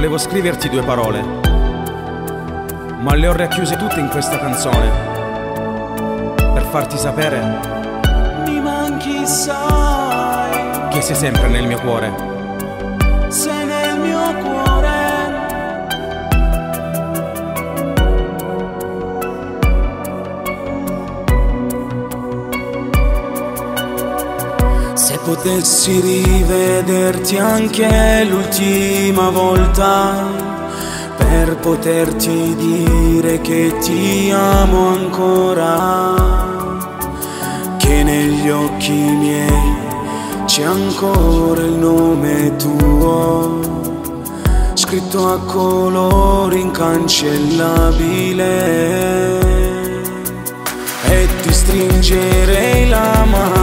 Volevo scriverti due parole, ma le ho racchiuse tutte in questa canzone. Per farti sapere Mi manchi, sai, che sei sempre nel mio cuore. sei nel mio cuore. Potessi rivederti anche l'ultima volta, per poterti dire che ti amo ancora, che negli occhi miei c'è ancora il nome tuo, scritto a colori incancellabile e ti stringerei la mano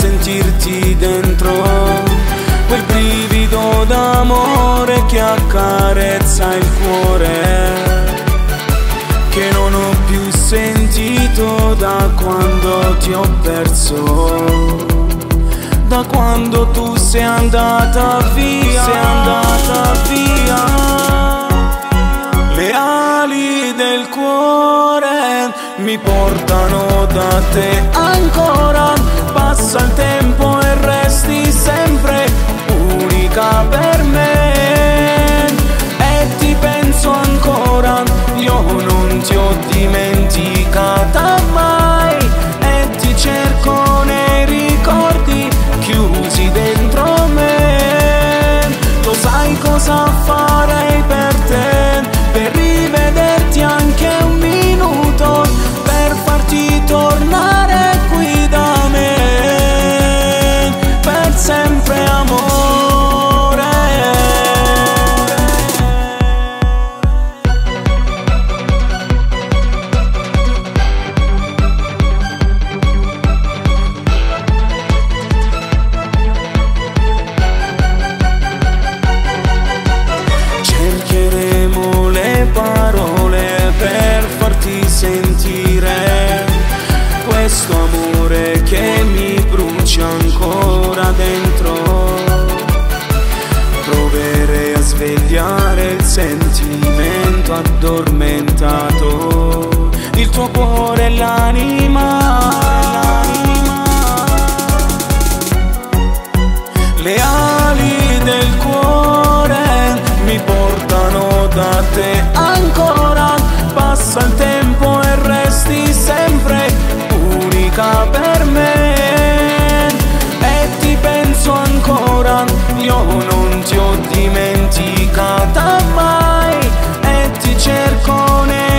sentirti dentro. Quel brivido d'amore che accarezza il cuore che non ho più sentito da quando ti ho perso. Da quando tu sei andata via sei andata via. le ali del cuore mi portano da te ancora. something ancora dentro. Proverei a svegliare il sentimento addormentato, il tuo cuore e l'anima. Le ali del cuore mi portano da te ignorante, io non ti ho dimenticata mai. E ti cerco nel